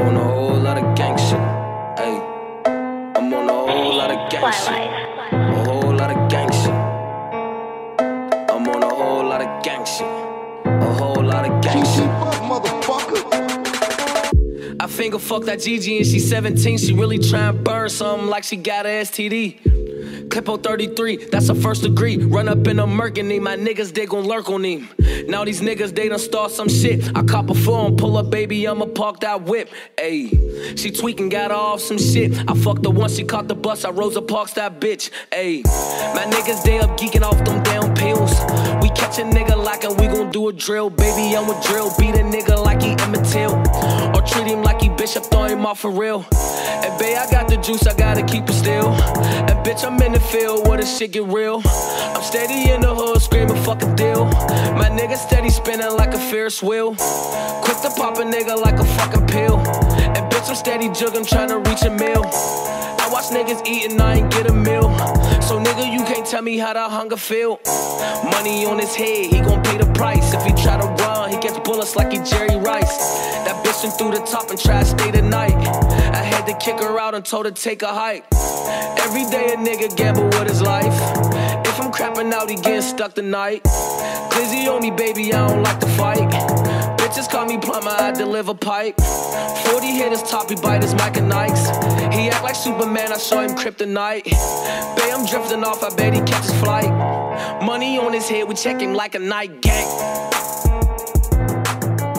I'm on a whole lot of gang shit. Hey, I'm on a whole lot of gang shit. A whole lot of gang shit. I'm on a whole lot of gang shit. A whole lot of gang shit. I finger fucked that Gigi and she's 17. She really tryin' burn something like she got a STD. Clipo 33, that's a first degree. Run up in a Mercury, my niggas, they gon' lurk on him. Now these niggas, they done start some shit. I cop a phone, pull up, baby, I'ma park that whip. Ayy, she tweaking, got off some shit. I fucked her once, she caught the bus, I Rosa Parks that bitch. Ayy, my niggas, they up geeking off them damn pills. We catch a nigga like and we gon' do a drill. Baby, I'm a drill, beat a nigga like he Emmett Till. Or treat him like he Bishop, throw him off for real. And babe, I got the juice, I gotta keep it still. And bitch, I'm in the field where the shit get real. I'm steady in the hood, screaming fuck a deal. My nigga steady spinning like a Ferris wheel. Quick to pop a nigga like a fucking pill. And bitch, I'm steady jugging, trying to reach a meal. I watch niggas eating, I ain't get a meal. So nigga, you tell me how that hunger feel. Money on his head, he gon' pay the price. If he try to run, he gets bullets like he Jerry Rice. That bitch went through the top and tried to stay the night. I had to kick her out and told her take a hike. Every day a nigga gamble with his life. If I'm crapping out, he getting stuck tonight. Glizzy on me, baby, I don't like to fight. Bitches call me plumber, I deliver pipe. 40 hit his top, he bite his Mike and Nikes. He Superman, I saw him kryptonite. Bay, I'm drifting off, I bet he catches flight. Money on his head, we check him like a night gang.